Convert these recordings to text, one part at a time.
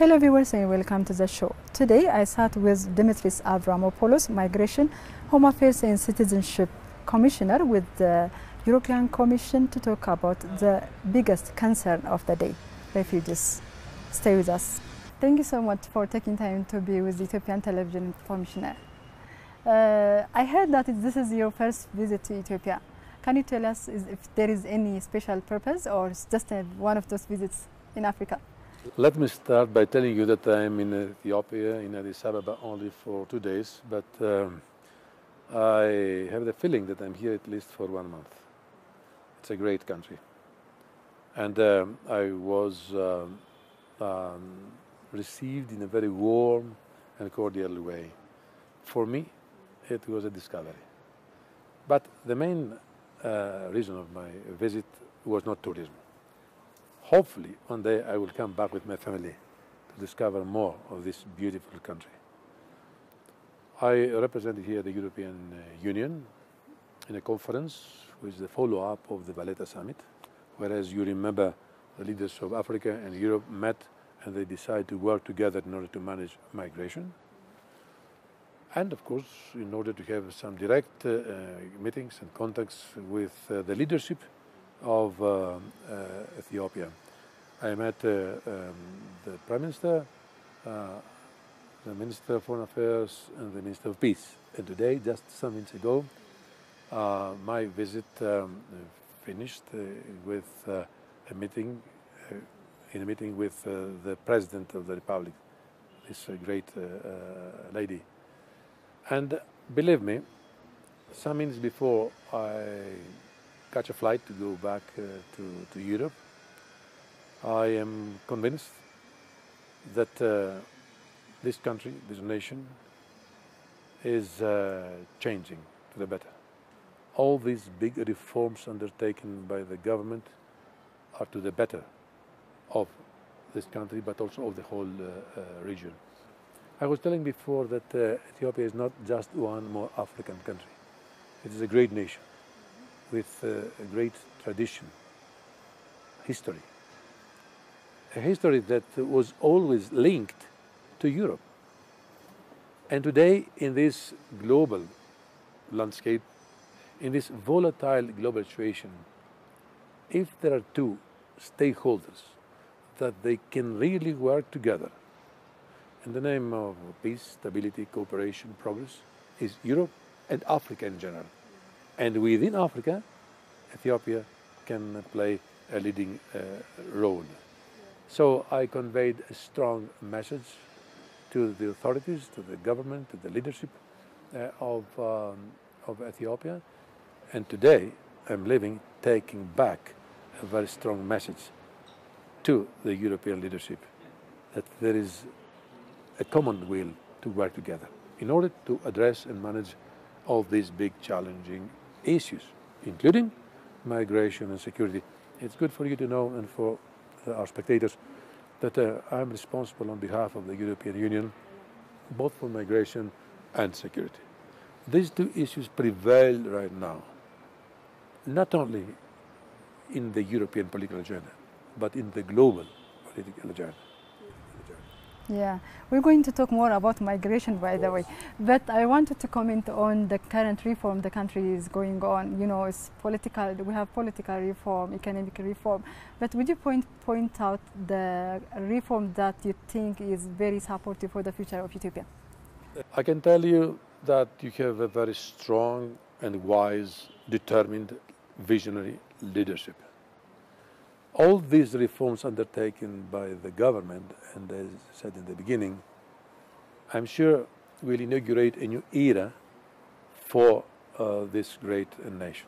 Hello viewers and welcome to the show. Today I sat with Dimitris Avramopoulos, Migration, Home Affairs and Citizenship Commissioner with the European Commission to talk about the biggest concern of the day, refugees. Stay with us. Thank you so much for taking time to be with Ethiopian Television Commissioner. Uh, I heard that this is your first visit to Ethiopia. Can you tell us if there is any special purpose or just one of those visits in Africa? Let me start by telling you that I am in Ethiopia, in Addis Ababa, only for two days, but um, I have the feeling that I'm here at least for one month. It's a great country. And um, I was um, um, received in a very warm and cordial way. For me, it was a discovery. But the main uh, reason of my visit was not tourism. Hopefully, one day I will come back with my family to discover more of this beautiful country. I represented here the European uh, Union in a conference which is the follow-up of the Valletta summit, whereas you remember the leaders of Africa and Europe met and they decided to work together in order to manage migration. And of course, in order to have some direct uh, uh, meetings and contacts with uh, the leadership of uh, Ethiopia. I met um, the Prime Minister, the Minister of Foreign Affairs, and the Minister of Peace. And today, just some minutes ago, uh, my visit um, finished uh, with uh, a meeting, in a meeting with the President of the Republic, this great lady. And believe me, some minutes before I catch a flight to go back uh, to, to Europe, I am convinced that uh, this country, this nation, is uh, changing to the better. All these big reforms undertaken by the government are to the better of this country, but also of the whole uh, uh, region. I was telling before that uh, Ethiopia is not just one more African country. It is a great nation with uh, a great tradition, history. A history that was always linked to Europe. And today, in this global landscape, in this volatile global situation, if there are two stakeholders that they can really work together in the name of peace, stability, cooperation, progress, is Europe and Africa in general. And within Africa, Ethiopia can play a leading uh, role. So I conveyed a strong message to the authorities, to the government, to the leadership uh, of, um, of Ethiopia. And today I'm living taking back a very strong message to the European leadership that there is a common will to work together in order to address and manage all these big challenging issues, including migration and security. It's good for you to know and for our spectators that uh, I'm responsible on behalf of the European Union both for migration and security. These two issues prevail right now, not only in the European political agenda, but in the global political agenda. Yeah, we're going to talk more about migration, by the way. But I wanted to comment on the current reform the country is going on. You know, it's political. We have political reform, economic reform. But would you point point out the reform that you think is very supportive for the future of Ethiopia? I can tell you that you have a very strong and wise, determined, visionary leadership all these reforms undertaken by the government, and as I said in the beginning, I'm sure will inaugurate a new era for uh, this great nation.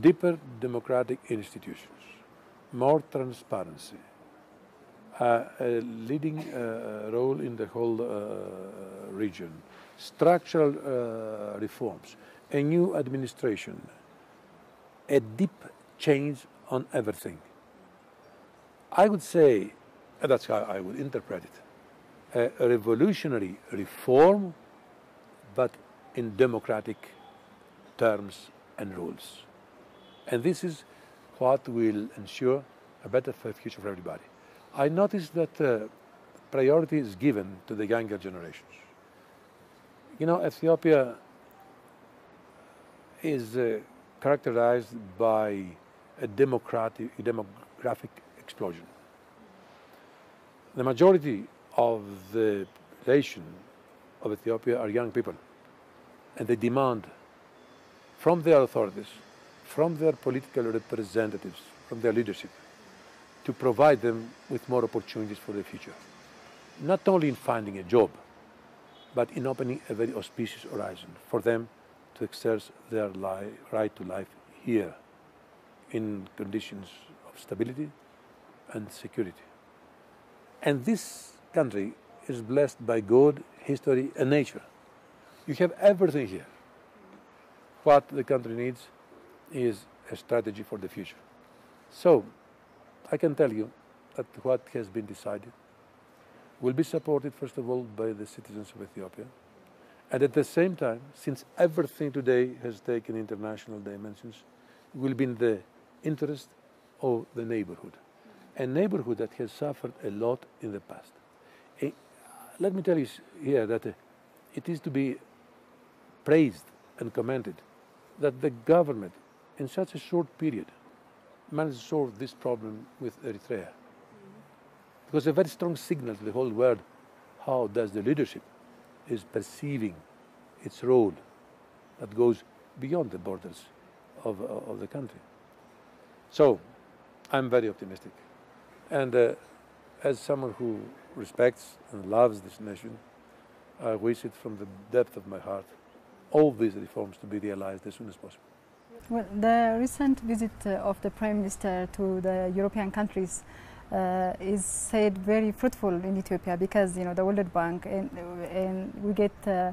Deeper democratic institutions, more transparency, uh, a leading uh, role in the whole uh, region, structural uh, reforms, a new administration, a deep change on everything. I would say, that's how I would interpret it, a, a revolutionary reform, but in democratic terms and rules. And this is what will ensure a better future for everybody. I noticed that uh, priority is given to the younger generations. You know, Ethiopia is uh, characterized by a democratic, demographic explosion. The majority of the population of Ethiopia are young people, and they demand from their authorities, from their political representatives, from their leadership, to provide them with more opportunities for the future. Not only in finding a job, but in opening a very auspicious horizon for them to exercise their right to life here in conditions of stability and security. And this country is blessed by God, history, and nature. You have everything here. What the country needs is a strategy for the future. So, I can tell you that what has been decided will be supported, first of all, by the citizens of Ethiopia. And at the same time, since everything today has taken international dimensions, will be in the interest of the neighborhood. A neighborhood that has suffered a lot in the past. Let me tell you here that uh, it is to be praised and commended that the government, in such a short period, managed to solve this problem with Eritrea. Because a very strong signal to the whole world how does the leadership is perceiving its role that goes beyond the borders of, of the country. So, I'm very optimistic. And uh, as someone who respects and loves this nation, I wish it from the depth of my heart all these reforms to be realized as soon as possible. Well, the recent visit uh, of the Prime Minister to the European countries uh, is said very fruitful in Ethiopia because you know the World Bank and, and we get uh,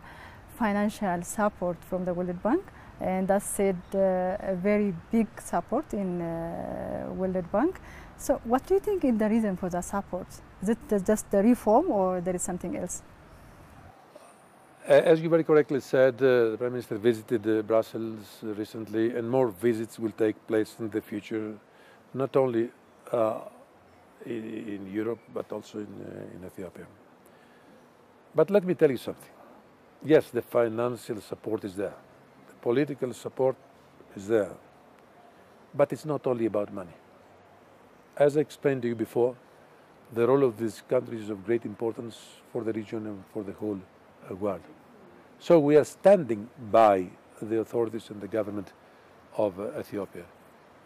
financial support from the World Bank and that's said uh, a very big support in uh, World Bank. So what do you think is the reason for the support? Is it just the reform or there is something else? As you very correctly said, uh, the Prime Minister visited uh, Brussels recently, and more visits will take place in the future, not only uh, in, in, Europe but also in, uh, in Ethiopia. But let me tell you something. Yes, the financial support is there, the political support is there, but it's not only about money. As I explained to you before, the role of these countries is of great importance for the region and for the whole uh, world. So we are standing by the authorities and the government of uh, Ethiopia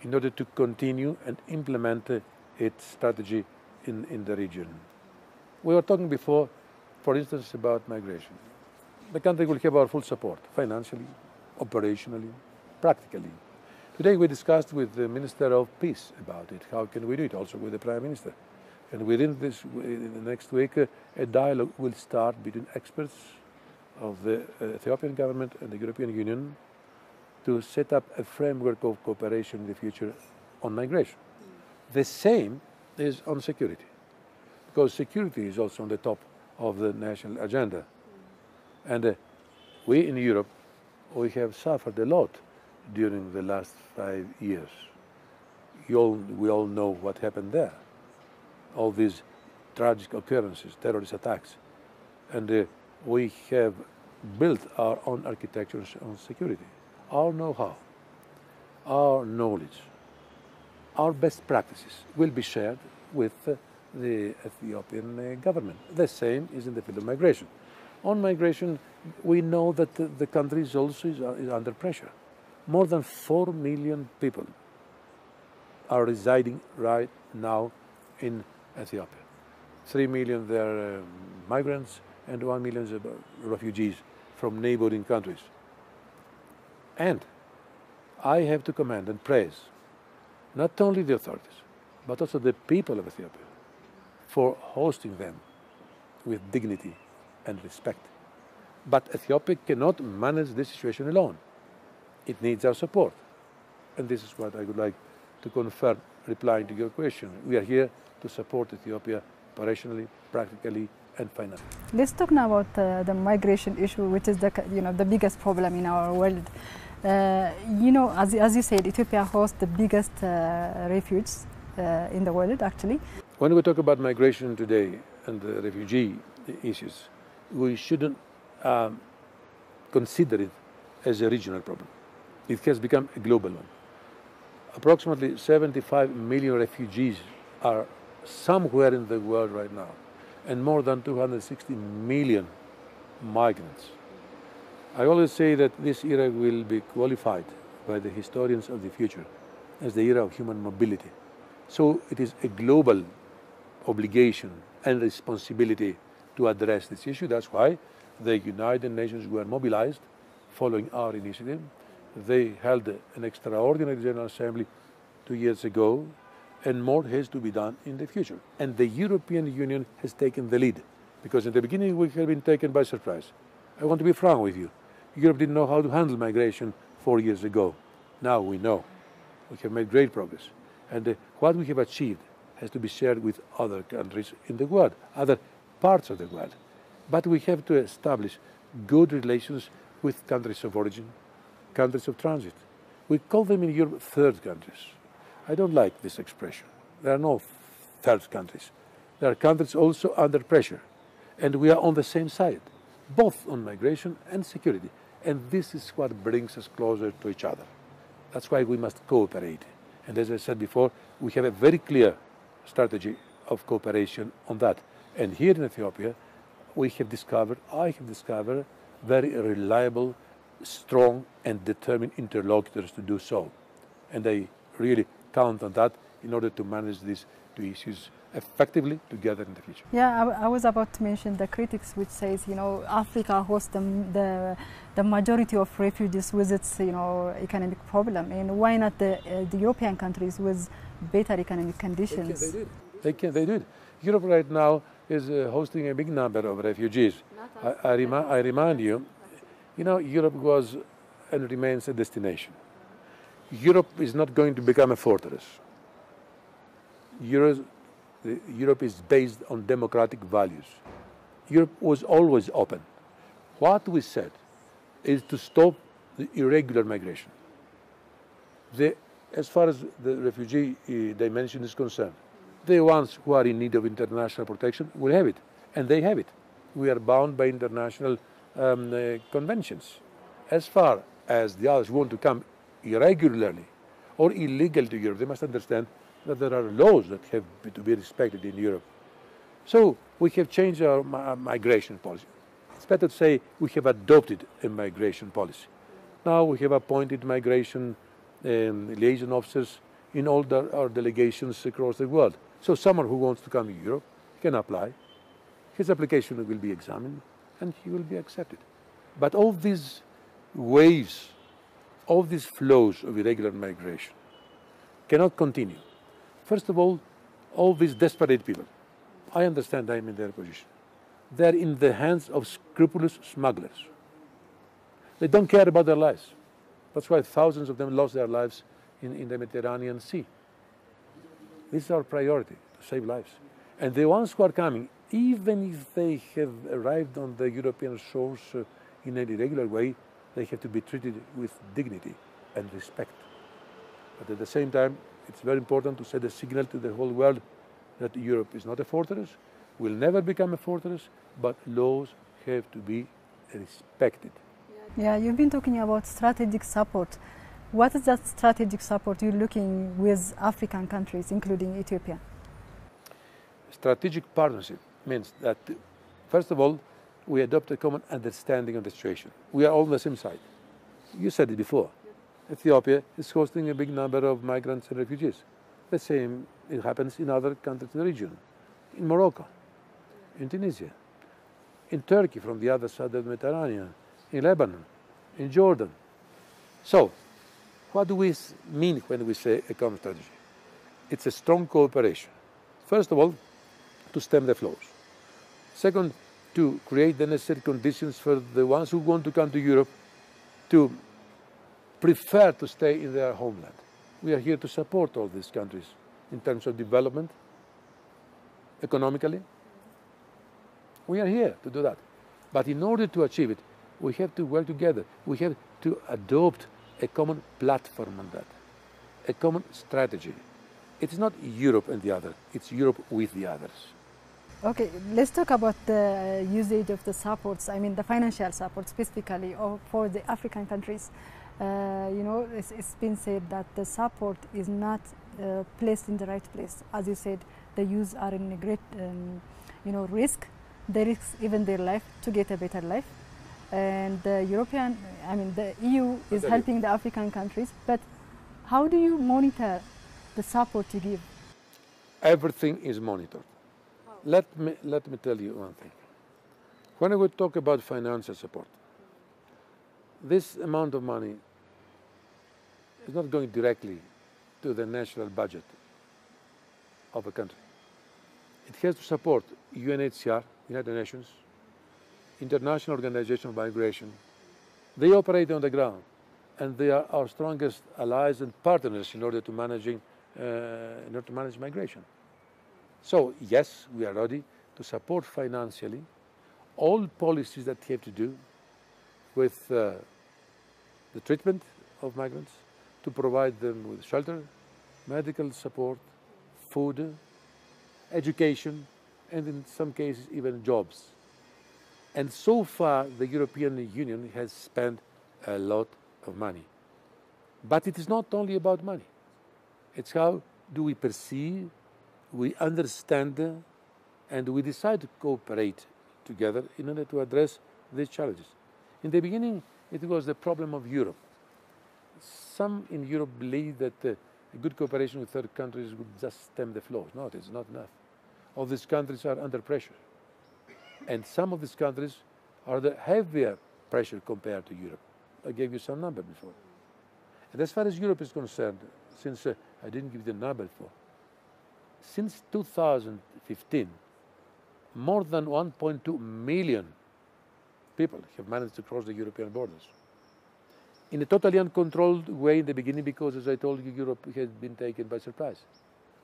in order to continue and implement uh, its strategy in, in the region. We were talking before, for instance, about migration. The country will have our full support, financially, operationally, practically. Today we discussed with the Minister of Peace about it. How can we do it? Also with the Prime Minister. And within this, in the next week, uh, a dialogue will start between experts of the Ethiopian government and the European Union to set up a framework of cooperation in the future on migration. The same is on security, because security is also on the top of the national agenda. And uh, we in Europe, we have suffered a lot during the last five years. All, we all know what happened there. All these tragic occurrences, terrorist attacks. And uh, we have built our own architecture on security. Our know-how, our knowledge, our best practices will be shared with uh, the Ethiopian uh, government. The same is in the field of migration. On migration, we know that the, the country is also is, uh, is under pressure. More than 4 million people are residing right now in Ethiopia. 3 million are uh, migrants, and 1 million are refugees from neighboring countries. And I have to commend and praise not only the authorities, but also the people of Ethiopia for hosting them with dignity and respect. But Ethiopia cannot manage this situation alone. It needs our support. And this is what I would like to confirm, replying to your question. We are here to support Ethiopia operationally, practically, and financially. Let's talk now about uh, the migration issue, which is the you know the biggest problem in our world. Uh, you know, as, as you said, Ethiopia hosts the biggest uh, refugees uh, in the world, actually. When we talk about migration today, and the refugee issues, we shouldn't um, consider it as a regional problem. It has become a global one. Approximately 75 million refugees are somewhere in the world right now, and more than 260 million migrants. I always say that this era will be qualified by the historians of the future as the era of human mobility. So it is a global obligation and responsibility to address this issue. That's why the United Nations were mobilized following our initiative. They held an extraordinary General Assembly two years ago, and more has to be done in the future. And the European Union has taken the lead, because in the beginning we have been taken by surprise. I want to be frank with you. Europe didn't know how to handle migration four years ago. Now we know. We have made great progress. And uh, what we have achieved has to be shared with other countries in the world, other parts of the world. But we have to establish good relations with countries of origin, countries of transit. We call them in Europe third countries. I don't like this expression. There are no third countries. There are countries also under pressure. And we are on the same side, both on migration and security. And this is what brings us closer to each other. That's why we must cooperate. And as I said before, we have a very clear strategy of cooperation on that. And here in Ethiopia, we have discovered, I have discovered, very reliable, strong, and determined interlocutors to do so. And I really count on that in order to manage these two issues effectively together in the future. Yeah, I, I, was about to mention the critics which says, you know, Africa hosts the, the, the majority of refugees with its, you know, economic problem. And why not the, uh, the European countries with better economic conditions? They, can, they do it. They, can, they do it. Europe right now is uh, hosting a big number of refugees. I, I, remi I remind you, you know, Europe was and remains a destination. Europe is not going to become a fortress. Euro Europe is based on democratic values. Europe was always open. What we said is to stop the irregular migration. The, as far as the refugee uh, dimension is concerned, the ones who are in need of international protection will have it, and they have it. We are bound by international um, uh, conventions. As far as the others want to come irregularly or illegal to Europe, they must understand that there are laws that have to be respected in Europe. So we have changed our migration policy. It's better to say we have adopted a migration policy. Now we have appointed migration um, liaison officers in all the, our delegations across the world. So someone who wants to come to Europe can apply. His application will be examined and he will be accepted. But all these waves, all these flows of irregular migration cannot continue. First of all, all these desperate people, I understand I'm in their position. They're in the hands of scrupulous smugglers. They don't care about their lives. That's why thousands of them lost their lives in, in the Mediterranean Sea. This is our priority, to save lives. And the ones who are coming, even if they have arrived on the European shores uh, in an irregular way, they have to be treated with dignity and respect. But at the same time, it's very important to send a signal to the whole world that Europe is not a fortress, will never become a fortress, but laws have to be respected. Yeah, you've been talking about strategic support. What is that strategic support you're looking with African countries, including Ethiopia? Strategic partnership means that, first of all, we adopt a common understanding of the situation. We are all on the same side. You said it before. Ethiopia is hosting a big number of migrants and refugees. The same it happens in other countries in the region, in Morocco, in Tunisia, in Turkey from the other side of the Mediterranean, in Lebanon, in Jordan. So, what do we mean when we say a common strategy? It's a strong cooperation. First of all, to stem the flows. Second, to create the necessary conditions for the ones who want to come to Europe to prefer to stay in their homeland. We are here to support all these countries in terms of development, economically. We are here to do that. But in order to achieve it, we have to work together. We have to adopt a common platform on that, a common strategy. It's not Europe and the other, it's Europe with the others. Okay, let's talk about the usage of the supports. I mean, the financial support specifically or for the African countries. Uh, you know, it's, it's been said that the support is not uh, placed in the right place. As you said, the youth are in a great, um, you know, risk. They risk even their life to get a better life. And the European, I mean, the EU is helping the African countries. But how do you monitor the support you give? Everything is monitored. Let me, let me tell you one thing. When we talk about financial support, this amount of money is not going directly to the national budget of a country. It has to support UNHCR, United Nations, International Organization of Migration. They operate on the ground, and they are our strongest allies and partners in order to managing, uh, in order to manage migration. So yes, we are ready to support financially all policies that have to do with uh, the treatment of migrants, to provide them with shelter, medical support, food, education, and in some cases even jobs. And so far the European Union has spent a lot of money. But it is not only about money. It's how do we perceive, we understand, and we decide to cooperate together in order to address these challenges. In the beginning, it was the problem of Europe. Some in Europe believe that uh, good cooperation with third countries would just stem the flows. No, it is not enough. All these countries are under pressure. And some of these countries are the heavier pressure compared to Europe. I gave you some number before. And as far as Europe is concerned, since uh, I didn't give you the number before, since 2015, more than 1.2 million people have managed to cross the European borders. In a totally uncontrolled way in the beginning because, as I told you, Europe has been taken by surprise.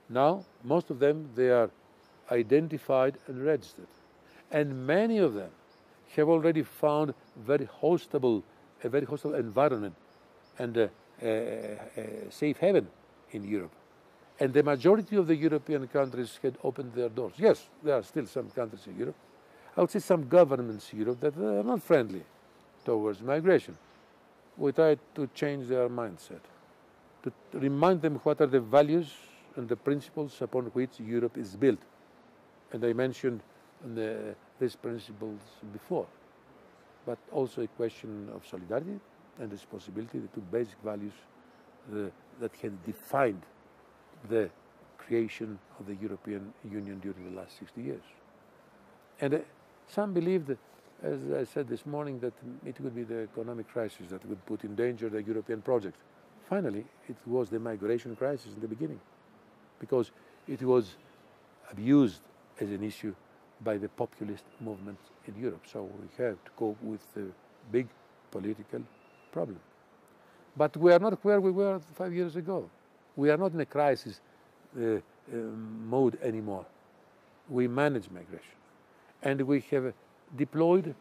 Now, most of them, they are identified and registered. And many of them have already found very hostile, a very hostile environment and uh, a, a, a safe haven in Europe. And the majority of the European countries had opened their doors. Yes, there are still some countries in Europe I would say some governments in Europe that are not friendly towards migration. We try to change their mindset, to remind them what are the values and the principles upon which Europe is built. And I mentioned the, these principles before, but also a question of solidarity and responsibility, the two basic values the, that have defined the creation of the European Union during the last 60 years. And uh, some believed, as I said this morning, that it would be the economic crisis that would put in danger the European project. Finally, it was the migration crisis in the beginning, because it was abused as an issue by the populist movement in Europe. So we have to cope with the big political problem. But we are not where we were five years ago. We are not in a crisis uh, uh, mode anymore. We manage migration and we have deployed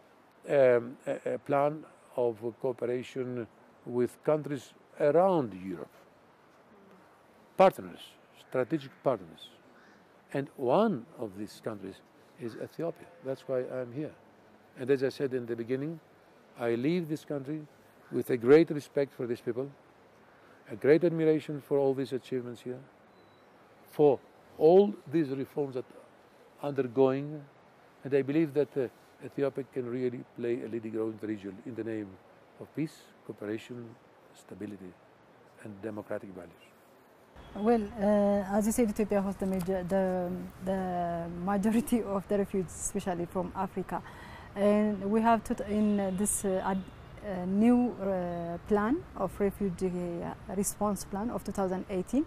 um, a, a, plan of cooperation with countries around Europe, partners, strategic partners. And one of these countries is Ethiopia. That's why I'm here. And as I said in the beginning, I leave this country with a great respect for these people, a great admiration for all these achievements here, for all these reforms that are undergoing and I believe that uh, Ethiopia can really play a leading role in the region in the name of peace, cooperation, stability, and democratic values. Well, uh, as you said, Ethiopia hosts the, major, the, the majority of the refugees, especially from Africa. And we have to, in uh, this uh, new uh, plan of refugee uh, response plan of 2018,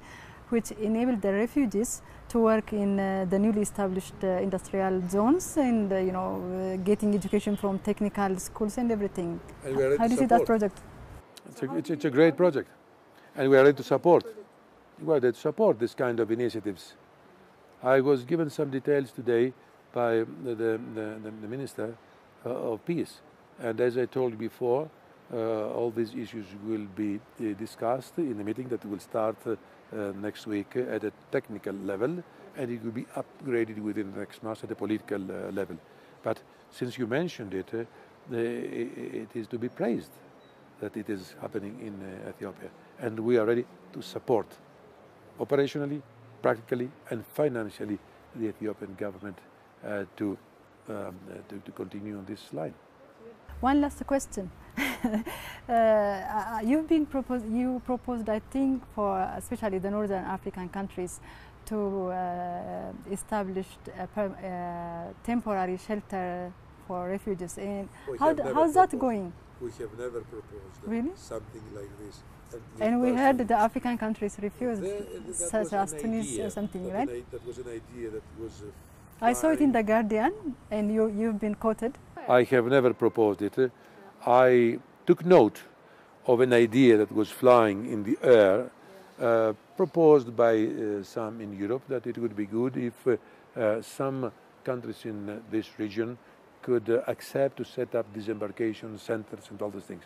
which enabled the refugees to work in uh, the newly established uh, industrial zones and uh, you know uh, getting education from technical schools and everything. And How do you see that project? It's a, it's, it's a great project, and we are ready to support. We are ready to support this kind of initiatives. I was given some details today by the, the, the, the Minister uh, of Peace, and as I told you before, uh, all these issues will be discussed in a meeting that will start uh, next week at a technical level, and it will be upgraded within the next month at a political uh, level. But since you mentioned it, uh, it is to be praised that it is happening in uh, Ethiopia, and we are ready to support operationally, practically, and financially the Ethiopian government uh, to, um, uh, to, to continue on this line. One last question. uh, you've been proposed, you proposed, I think, for especially the northern African countries to uh, establish a per, uh, temporary shelter for refugees. And how, how's that going? We have never proposed really? something like this. And, and we heard that the African countries refused, such as Tunisia or something, that right? that was an idea that was. I saw it in the Guardian, and you you've been quoted. I have never proposed it. I took note of an idea that was flying in the air, uh, proposed by uh, some in Europe, that it would be good if uh, uh some countries in this region could uh, accept to set up disembarkation centers and all those things.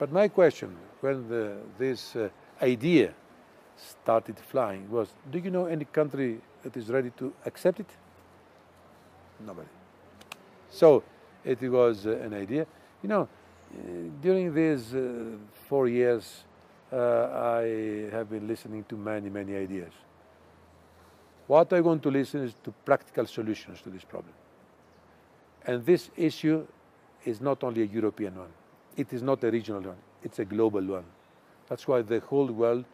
But my question, when the, this uh, idea started flying, was: Do you know any country that is ready to accept it? Nobody. So it was uh, an idea. You know, uh, during these uh, four years, uh, I have been listening to many, many ideas. What I want to listen is to practical solutions to this problem. And this issue is not only a European one. It is not a regional one. It's a global one. That's why the whole world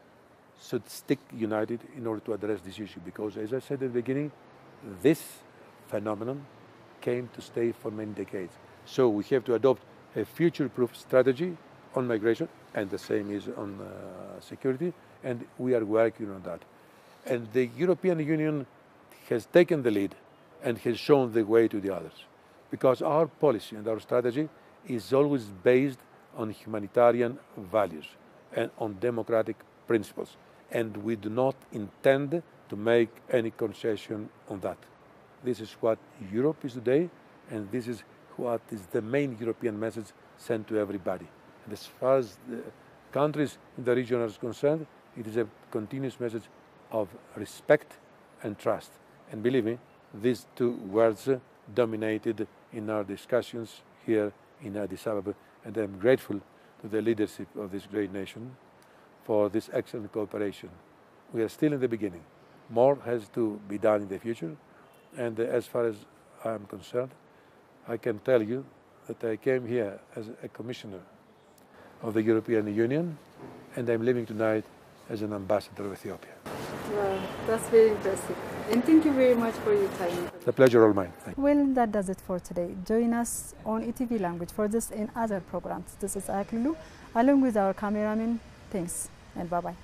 should stick united in order to address this issue. Because, as I said at the beginning, this phenomenon came to stay for many decades. So we have to adopt a future-proof strategy on migration, and the same is on uh, security, and we are working on that. And the European Union has taken the lead and has shown the way to the others because our policy and our strategy is always based on humanitarian values and on democratic principles. And we do not intend to make any concession on that. This is what Europe is today, and this is what is the main European message sent to everybody. And as far as the countries in the region are concerned, it is a continuous message of respect and trust. And believe me, these two words dominated in our discussions here in Addis Ababa, and I'm grateful to the leadership of this great nation for this excellent cooperation. We are still in the beginning. More has to be done in the future, and as far as I'm concerned, I can tell you that I came here as a commissioner of the European Union, and I'm leaving tonight as an ambassador of Ethiopia. Wow, that's very impressive. And thank you very much for your time. It's a pleasure all mine. Thank well, that does it for today. Join us on ETV Language for this and other programs. This is Aklilu, along with our cameraman. Thanks and bye-bye.